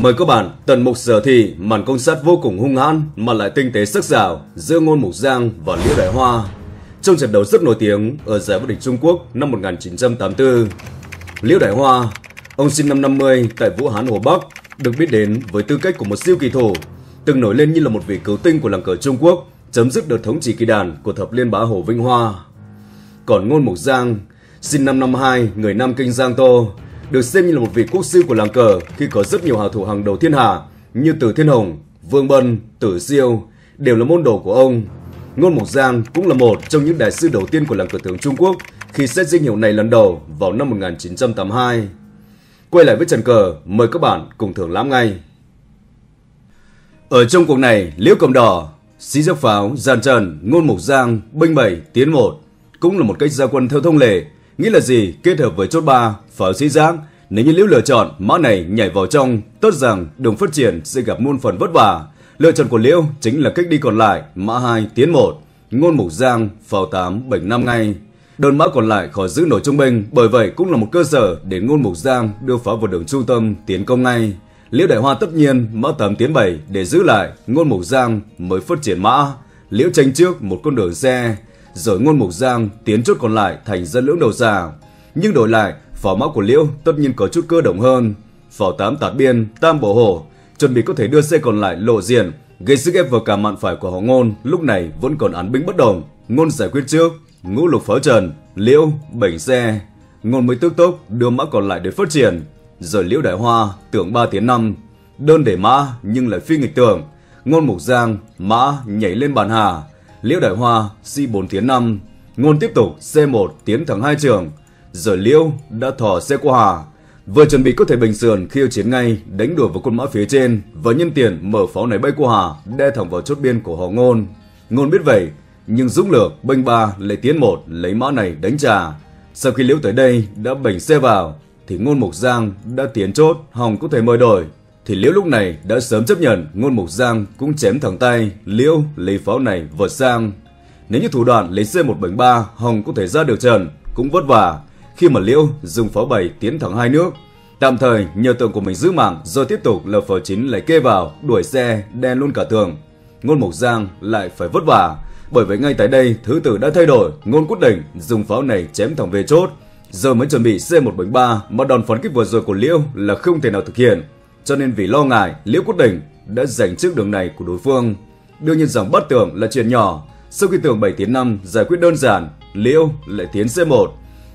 Mời các bạn tần mục sở thị màn công sát vô cùng hung hãn mà lại tinh tế sắc sảo giữa ngôn mục giang và liễu đại hoa trong trận đấu rất nổi tiếng ở giải vô địch Trung Quốc năm 1984. Liễu Đại Hoa, ông sinh năm 50 tại Vũ Hán Hồ Bắc, được biết đến với tư cách của một siêu kỳ thủ, từng nổi lên như là một vị cứu tinh của làng cờ Trung Quốc, chấm dứt đợt thống trị kỳ đàn của thập liên bá Hồ Vinh Hoa. Còn Ngôn Mục Giang, sinh năm 52, người Nam Kinh Giang Tô, được xem như là một vị quốc sư của làng cờ khi có rất nhiều hào thủ hàng đầu thiên hạ như Tử Thiên Hồng, Vương Bân, Tử Siêu đều là môn đồ của ông. Ngôn Mục Giang cũng là một trong những đại sư đầu tiên của làng cờ tướng Trung Quốc khi xét danh hiệu này lần đầu vào năm 1982. Quay lại với Trần cờ, mời các bạn cùng thưởng lãm ngay. Ở trong cuộc này, Liễu Cầm Đỏ, Sĩ Giáp Pháo, Giàn Trần, Ngôn Mục Giang, Binh Bảy, Tiến Một cũng là một cách gia quân theo thông lệ. Nghĩa là gì? Kết hợp với chốt 3, Pháo Sĩ giác, nếu như Liễu lựa chọn mã này nhảy vào trong, tốt rằng đường phát triển sẽ gặp muôn phần vất vả. Lựa chọn của Liễu chính là cách đi còn lại, mã 2, Tiến 1, Ngôn Mục Giang, Pháo 8, Bệnh 5 ngay. Đơn mã còn lại khỏi giữ nổi trung bình, bởi vậy cũng là một cơ sở để Ngôn Mục Giang đưa pháo vào đường trung tâm tiến công ngay. Liễu Đại Hoa tất nhiên mã 8 tiến 7 để giữ lại, Ngôn Mục Giang mới phát triển mã. Liễu tranh trước một con đường xe, rồi Ngôn Mục Giang tiến chốt còn lại thành dân lưỡng đầu già Nhưng đổi lại, phó mã của Liễu tất nhiên có chút cơ động hơn. Phó tám tạt biên, tam bổ hổ, chuẩn bị có thể đưa xe còn lại lộ diện, gây sức ép vào cả mạn phải của họ Ngôn, lúc này vẫn còn án binh bất động. Ngôn giải quyết trước, ngũ lục pháo trần, Liễu, bảy xe. Ngôn mới tức tốc đưa mã còn lại để phát triển. Rồi Liễu Đại Hoa, tưởng 3 tiến 5. Đơn để mã nhưng lại phi nghịch tưởng. Ngôn Mục Giang, mã nhảy lên bàn hà. Liễu Đại Hoa, C4 tiến 5. Ngôn tiếp tục C1 tiến thẳng hai trường. Rồi Liễu đã thò xe qua hà. Vừa chuẩn bị có thể bình sườn khiêu chiến ngay, đánh đuổi vào quân mã phía trên và nhân tiền mở pháo này bay qua hà, đe thẳng vào chốt biên của họ Ngôn. Ngôn biết vậy, nhưng Dũng Lược, bênh ba lấy tiến một lấy mã này đánh trả. Sau khi Liễu tới đây đã bành xe vào, thì Ngôn Mục Giang đã tiến chốt, Hồng có thể mời đổi. Thì Liễu lúc này đã sớm chấp nhận Ngôn Mục Giang cũng chém thẳng tay, Liễu lấy pháo này vượt sang. Nếu như thủ đoạn lấy C173 Hồng có thể ra được trận, cũng vất vả khi mà Liễu dùng pháo 7 tiến thẳng hai nước. Tạm thời nhờ tượng của mình giữ mạng rồi tiếp tục là pháo 9 lại kê vào, đuổi xe, đen luôn cả tường. Ngôn Mục Giang lại phải vất vả bởi vậy ngay tại đây, thứ tự đã thay đổi, ngôn quyết định dùng pháo này chém thẳng về chốt. Giờ mới chuẩn bị C173 mà đòn phản kích vừa rồi của Liễu là không thể nào thực hiện. Cho nên vì lo ngại, Liễu Quốc Đỉnh đã giành trước đường này của đối phương. Đương nhiên rằng bất tưởng là chuyện nhỏ. Sau khi tưởng 7 tiến 5 giải quyết đơn giản, Liễu lại tiến C1.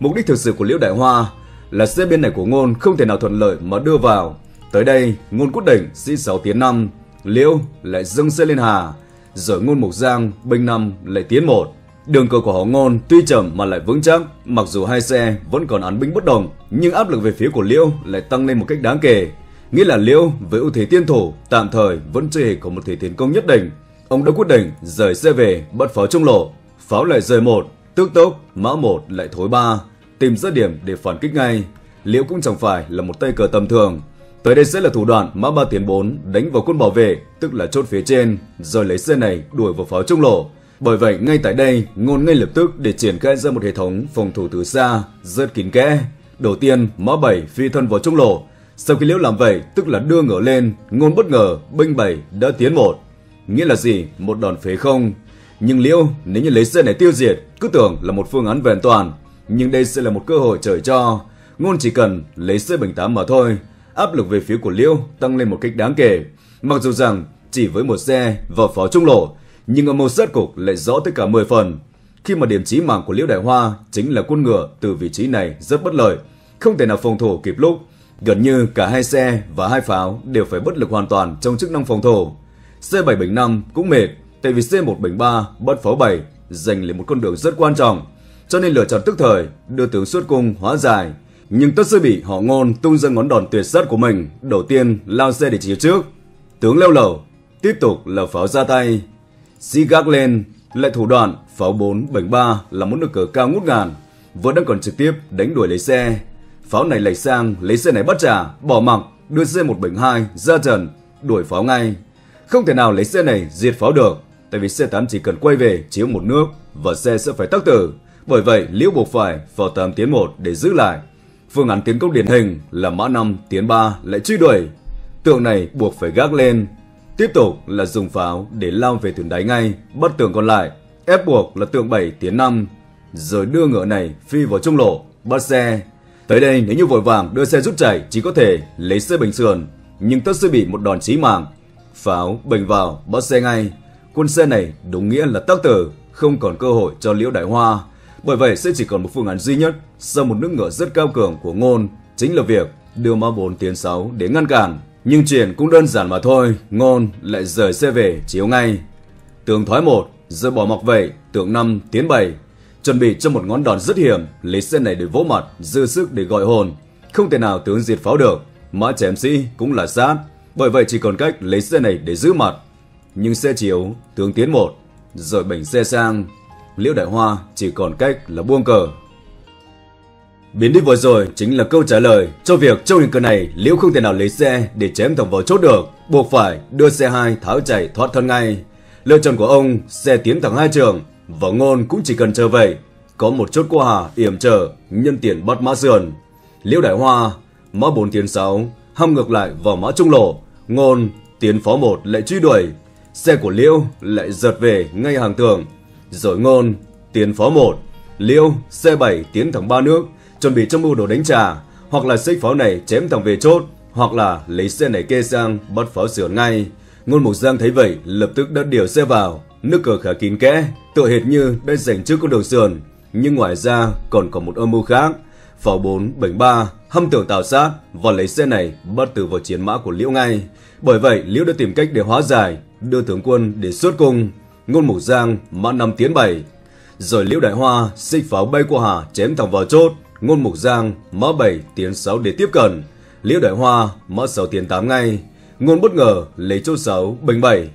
Mục đích thực sự của Liễu Đại Hoa là xe bên này của Ngôn không thể nào thuận lợi mà đưa vào. Tới đây, Ngôn Quốc Đỉnh sĩ 6 tiến 5, Liễu lại dâng xe lên Hà rồi ngôn mục giang, binh năm lại tiến một. Đường cờ của họ ngôn tuy chậm mà lại vững chắc, mặc dù hai xe vẫn còn án binh bất động, nhưng áp lực về phía của Liễu lại tăng lên một cách đáng kể. Nghĩa là Liễu với ưu thế tiên thủ tạm thời vẫn chưa hề có một thế tiến công nhất định. Ông đã quyết định rời xe về bật pháo trung lộ, pháo lại rời một, tước tốc, mã một lại thối ba, tìm ra điểm để phản kích ngay. Liễu cũng chẳng phải là một tay cờ tầm thường, Tới đây sẽ là thủ đoạn mã 3 tiến 4 đánh vào quân bảo vệ, tức là chốt phía trên, rồi lấy xe này đuổi vào pháo trung lộ. Bởi vậy, ngay tại đây, ngôn ngay lập tức để triển khai ra một hệ thống phòng thủ từ xa, rất kín kẽ. Đầu tiên, mã 7 phi thân vào trung lộ. Sau khi liễu làm vậy, tức là đưa ngựa lên, ngôn bất ngờ, binh bảy đã tiến một. Nghĩa là gì? Một đòn phế không. Nhưng liễu, nếu như lấy xe này tiêu diệt, cứ tưởng là một phương án vẹn toàn. Nhưng đây sẽ là một cơ hội trời cho. Ngôn chỉ cần lấy xe bình tám mà thôi, áp lực về phía của Liễu tăng lên một cách đáng kể. Mặc dù rằng chỉ với một xe và phó trung lộ, nhưng ở một sát cục lại rõ tất cả 10 phần. Khi mà điểm chí mạng của Liễu Đại Hoa chính là quân ngựa từ vị trí này rất bất lợi, không thể nào phòng thủ kịp lúc. Gần như cả hai xe và hai pháo đều phải bất lực hoàn toàn trong chức năng phòng thủ. C775 cũng mệt, tại vì C173 bắt pháo 7 giành lấy một con đường rất quan trọng, cho nên lựa chọn tức thời đưa tướng suốt cung hóa dài nhưng tất sư bị họ ngôn tung ra ngón đòn tuyệt sát của mình. Đầu tiên lao xe để chiếu trước. Tướng leo lầu. Tiếp tục là pháo ra tay. Xí gác lên. Lại thủ đoạn pháo 4 bệnh 3 là một nước cờ cao ngút ngàn. vừa đang còn trực tiếp đánh đuổi lấy xe. Pháo này lệch sang lấy xe này bắt trả. Bỏ mặc đưa xe 172 ra trần. Đuổi pháo ngay. Không thể nào lấy xe này diệt pháo được. Tại vì xe 8 chỉ cần quay về chiếu một nước và xe sẽ phải tắc tử. Bởi vậy Liễu buộc phải pháo 8 tiến 1 để giữ lại Phương án tiến công điển hình là mã 5 tiến 3 lại truy đuổi. tượng này buộc phải gác lên. Tiếp tục là dùng pháo để lao về tường đáy ngay, bắt tượng còn lại. Ép buộc là tượng 7 tiến 5, rồi đưa ngựa này phi vào trung lộ, bắt xe. Tới đây nếu như vội vàng đưa xe rút chạy chỉ có thể lấy xe bình sườn, nhưng tất sẽ bị một đòn chí mạng. Pháo bình vào, bắt xe ngay. Quân xe này đúng nghĩa là tác tử, không còn cơ hội cho Liễu Đại Hoa. Bởi vậy sẽ chỉ còn một phương án duy nhất sau một nước ngựa rất cao cường của ngôn, chính là việc đưa ma 4 tiến 6 để ngăn cản. Nhưng chuyện cũng đơn giản mà thôi, ngôn lại rời xe về chiếu ngay. Tường thoái 1, rơi bỏ mặc vậy, tượng 5 tiến 7. Chuẩn bị cho một ngón đòn rất hiểm, lấy xe này để vỗ mặt, dư sức để gọi hồn. Không thể nào tướng diệt pháo được, mã chém sĩ cũng là sát. Bởi vậy chỉ còn cách lấy xe này để giữ mặt. Nhưng xe chiếu, tướng tiến một rồi bệnh xe sang. Liễu Đại Hoa chỉ còn cách là buông cờ. Biến đi vừa rồi chính là câu trả lời cho việc trong hình cờ này Liễu không thể nào lấy xe để chém thẳng vào chốt được, buộc phải đưa xe hai tháo chạy thoát thân ngay. Lựa chọn của ông xe tiến thẳng hai trường và ngôn cũng chỉ cần chờ vậy. Có một chốt qua hà yểm trở nhân tiền bắt mã sườn. Liễu Đại Hoa mã 4 tiến 6 hăm ngược lại vào mã trung lộ. Ngôn tiến phó một lại truy đuổi. Xe của Liễu lại giật về ngay hàng tường. Rồi ngôn tiến phó một Liễu xe 7 tiến thẳng ba nước chuẩn bị cho mưu đồ đánh trả, hoặc là xích pháo này chém thẳng về chốt, hoặc là lấy xe này kê sang bắt pháo sửa ngay. Ngôn Mục Giang thấy vậy, lập tức đã điều xe vào, nước cờ khá kín kẽ, tựa hệt như đã dành trước con đường sườn. Nhưng ngoài ra còn có một âm mưu khác. Pháo 4, bệnh 3, hâm tưởng tào sát và lấy xe này bắt từ vào chiến mã của Liễu ngay. Bởi vậy, Liễu đã tìm cách để hóa giải, đưa tướng quân để xuất cung. Ngôn Mục Giang mã năm tiến bảy. Rồi Liễu Đại Hoa xích pháo bay qua hà chém thẳng vào chốt, Ngôn Mục Giang mã 7 tiến 6 để tiếp cận. Liễu Đại Hoa mã 6 tiến 8 ngay. Ngôn bất ngờ lấy chốt 6 bình 7.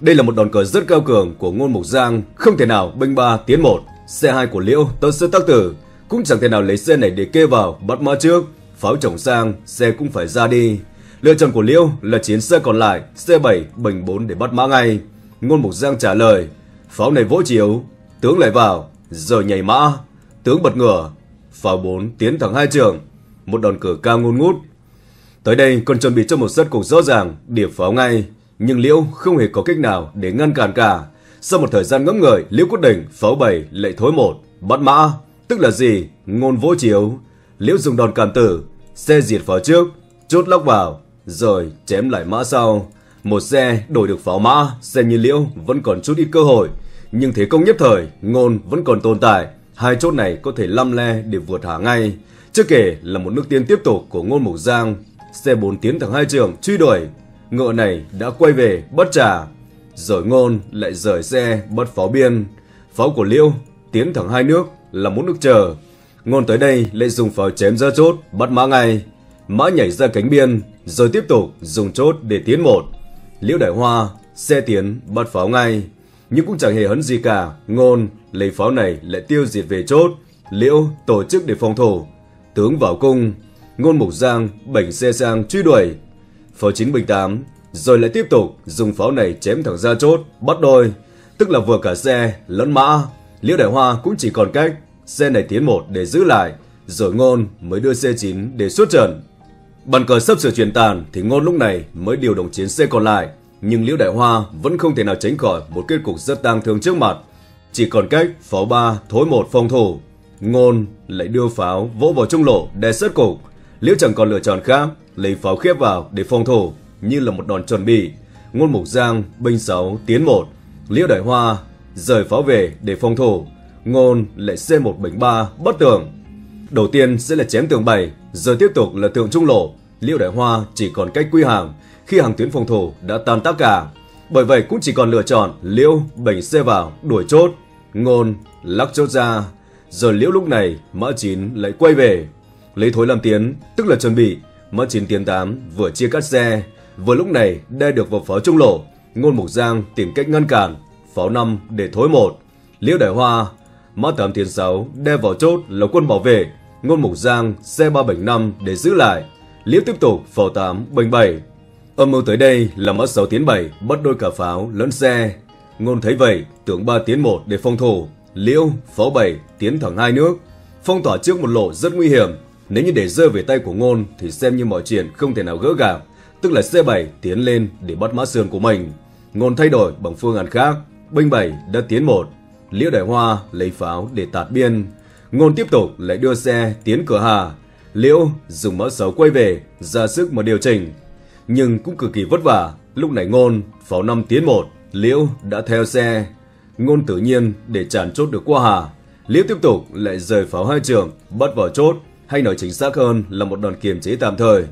Đây là một đòn cờ rất cao cường của Ngôn Mục Giang, không thể nào bình Ba tiến một, Xe 2 của Liễu tớ sư tác tử, cũng chẳng thể nào lấy xe này để kê vào bắt mã trước. Pháo chồng sang, xe cũng phải ra đi. Lựa chọn của Liễu là chiến xe còn lại, xe 7 bình 4 để bắt mã ngay. Ngôn Mục Giang trả lời, pháo này vỗ chiếu, tướng lại vào, giờ nhảy mã, tướng bật ngửa, pháo 4 tiến thẳng hai trường, một đòn cờ cao ngôn ngút. Tới đây còn chuẩn bị cho một rất cục rõ ràng, điểm pháo ngay, nhưng Liễu không hề có cách nào để ngăn cản cả. Sau một thời gian ngẫm ngợi, Liễu quyết định pháo bảy lệ thối một, bắt mã, tức là gì? Ngôn vỗ chiếu. Liễu dùng đòn cản tử, xe diệt pháo trước, chốt lóc vào, rồi chém lại mã sau. Một xe đổi được pháo mã, xem như Liễu vẫn còn chút ít cơ hội, nhưng thế công nhất thời, ngôn vẫn còn tồn tại. Hai chốt này có thể lăm le để vượt hạ ngay. Chưa kể là một nước tiên tiếp tục của Ngôn Mộc Giang. Xe bốn tiến thẳng hai trường truy đuổi. Ngựa này đã quay về bất trả. Rồi Ngôn lại rời xe bắt pháo biên. Pháo của liễu tiến thẳng hai nước là một nước chờ. Ngôn tới đây lại dùng pháo chém ra chốt, bắt mã ngay. Mã nhảy ra cánh biên, rồi tiếp tục dùng chốt để tiến một. Liễu Đại Hoa, xe tiến, bắt pháo ngay nhưng cũng chẳng hề hấn gì cả. Ngôn lấy pháo này lại tiêu diệt về chốt. Liễu tổ chức để phòng thủ. Tướng vào cung. Ngôn Mục Giang bảnh xe sang truy đuổi. Pháo chính bình tám rồi lại tiếp tục dùng pháo này chém thẳng ra chốt, bắt đôi, tức là vừa cả xe lẫn mã. Liễu Đại Hoa cũng chỉ còn cách xe này tiến một để giữ lại, rồi Ngôn mới đưa xe 9 để xuất trận. Bàn cờ sắp sửa truyền tàn thì Ngôn lúc này mới điều động chiến xe còn lại, nhưng Liễu Đại Hoa vẫn không thể nào tránh khỏi một kết cục rất tang thương trước mặt. Chỉ còn cách pháo ba thối một phòng thủ. Ngôn lại đưa pháo vỗ vào trung lộ để sát cục. Liễu chẳng còn lựa chọn khác, lấy pháo khiếp vào để phòng thủ như là một đòn chuẩn bị. Ngôn Mục Giang binh 6 tiến 1. Liễu Đại Hoa rời pháo về để phòng thủ. Ngôn lại C1 bình 3 bất tường. Đầu tiên sẽ là chém tường 7, rồi tiếp tục là tường trung lộ. Liễu Đại Hoa chỉ còn cách quy hàng khi hàng tuyến phòng thủ đã tan tác cả. Bởi vậy cũng chỉ còn lựa chọn Liễu bình xe vào đuổi chốt, ngôn lắc chốt ra. Rồi Liễu lúc này mã 9 lại quay về, lấy thối làm tiến, tức là chuẩn bị. Mã 9 tiến 8 vừa chia cắt xe, vừa lúc này đe được vào pháo trung lộ. Ngôn Mục Giang tìm cách ngăn cản, pháo 5 để thối một. Liễu Đại Hoa, mã 8 tiến 6 đe vào chốt là quân bảo vệ. Ngôn Mục Giang xe 375 để giữ lại. Liễu tiếp tục pháo 8 bình 7 Âm mưu tới đây là mã 6 tiến 7, bắt đôi cả pháo lẫn xe. Ngôn thấy vậy, tưởng 3 tiến 1 để phòng thủ. Liễu, pháo 7 tiến thẳng hai nước. Phong tỏa trước một lộ rất nguy hiểm. Nếu như để rơi về tay của Ngôn thì xem như mọi chuyện không thể nào gỡ gạc. tức là C7 tiến lên để bắt mã sườn của mình. Ngôn thay đổi bằng phương án khác, binh 7 đã tiến một. Liễu Đại Hoa lấy pháo để tạt biên. Ngôn tiếp tục lại đưa xe tiến cửa hà. Liễu dùng mã 6 quay về, ra sức mà điều chỉnh. Nhưng cũng cực kỳ vất vả. Lúc này Ngôn, pháo 5 tiến một. Liễu đã theo xe. Ngôn tự nhiên để tràn chốt được qua hà. Liễu tiếp tục lại rời pháo hai trường, bắt vào chốt, hay nói chính xác hơn là một đòn kiềm chế tạm thời.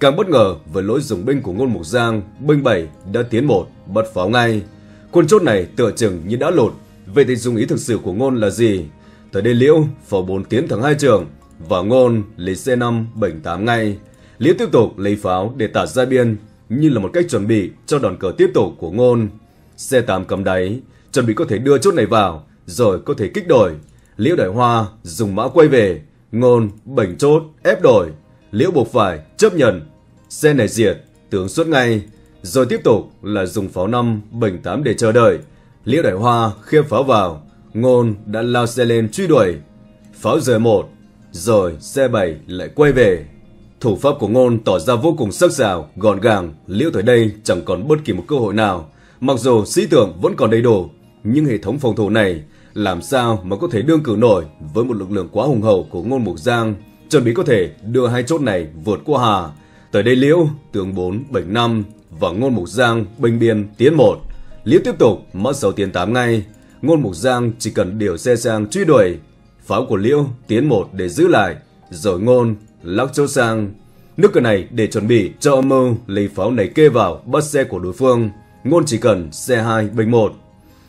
Càng bất ngờ với lỗi dùng binh của Ngôn Mục Giang, binh 7 đã tiến một, bật pháo ngay. Quân chốt này tựa chừng như đã lột. Vậy thì dùng ý thực sự của Ngôn là gì? Tới đây Liễu pháo 4 tiến thẳng hai trường, và Ngôn lấy C5 bệnh 8 ngay. Liễu tiếp tục lấy pháo để tạt ra biên, như là một cách chuẩn bị cho đòn cờ tiếp tục của Ngôn. C8 cầm đáy, chuẩn bị có thể đưa chốt này vào, rồi có thể kích đổi. Liễu Đại Hoa dùng mã quay về, Ngôn bệnh chốt, ép đổi. Liễu buộc phải chấp nhận. Xe này diệt, tướng xuất ngay. Rồi tiếp tục là dùng pháo năm bệnh tám để chờ đợi. Liễu Đại Hoa khiêm pháo vào. Ngôn đã lao xe lên truy đuổi. Pháo rời một, rồi xe bảy lại quay về. Thủ pháp của Ngôn tỏ ra vô cùng sắc sảo, gọn gàng. Liễu tới đây chẳng còn bất kỳ một cơ hội nào. Mặc dù sĩ tưởng vẫn còn đầy đủ, nhưng hệ thống phòng thủ này làm sao mà có thể đương cử nổi với một lực lượng quá hùng hậu của Ngôn Mục Giang, chuẩn bị có thể đưa hai chốt này vượt qua Hà. Tới đây Liễu, tướng 4, bệnh 5 và Ngôn Mục Giang, bình biên, tiến 1. Liễu tiếp tục mất 6 tiến 8 ngay. Ngôn Mục Giang chỉ cần điều xe sang truy đuổi. Pháo của Liễu tiến 1 để giữ lại, rồi Ngôn lắc chốt sang. Nước cờ này để chuẩn bị cho âm mưu lấy pháo này kê vào bắt xe của đối phương. Ngôn chỉ cần xe 2 bình 1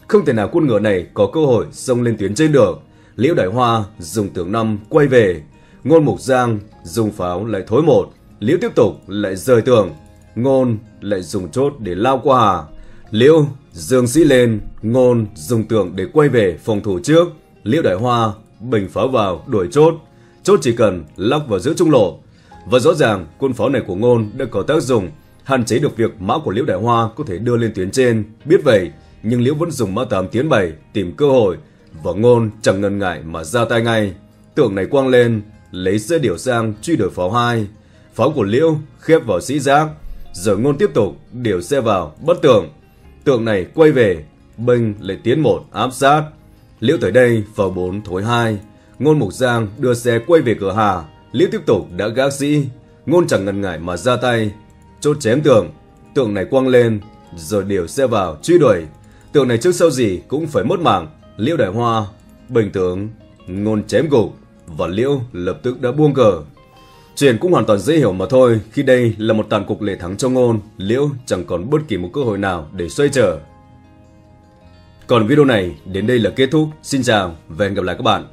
không thể nào quân ngựa này có cơ hội xông lên tuyến trên được. Liễu Đại Hoa dùng tướng năm quay về. Ngôn Mục Giang dùng pháo lại thối một. Liễu tiếp tục lại rời tường. Ngôn lại dùng chốt để lao qua. Liễu dương sĩ lên. Ngôn dùng tường để quay về phòng thủ trước. Liễu Đại Hoa bình pháo vào đuổi chốt. Chốt chỉ cần lóc vào giữa trung lộ. Và rõ ràng quân pháo này của Ngôn đã có tác dụng hạn chế được việc mã của Liễu Đại Hoa có thể đưa lên tuyến trên. Biết vậy, nhưng Liễu vẫn dùng mã tám tiến bày tìm cơ hội và ngôn chẳng ngần ngại mà ra tay ngay. Tượng này quăng lên, lấy xe điểu sang truy đuổi pháo hai Pháo của Liễu khép vào sĩ giác, giờ ngôn tiếp tục điều xe vào bất tượng. Tượng này quay về, binh lại tiến một áp sát. Liễu tới đây vào 4 thối 2. Ngôn Mục Giang đưa xe quay về cửa hà. Liễu tiếp tục đã gác sĩ. Ngôn chẳng ngần ngại mà ra tay. Chốt chém tượng. Tượng này quăng lên, rồi điều xe vào truy đuổi. Tượng này trước sau gì cũng phải mất mạng. Liễu Đại Hoa, bình tướng, ngôn chém gục và Liễu lập tức đã buông cờ. Chuyện cũng hoàn toàn dễ hiểu mà thôi, khi đây là một tàn cục lệ thắng cho ngôn, Liễu chẳng còn bất kỳ một cơ hội nào để xoay trở. Còn video này đến đây là kết thúc. Xin chào và hẹn gặp lại các bạn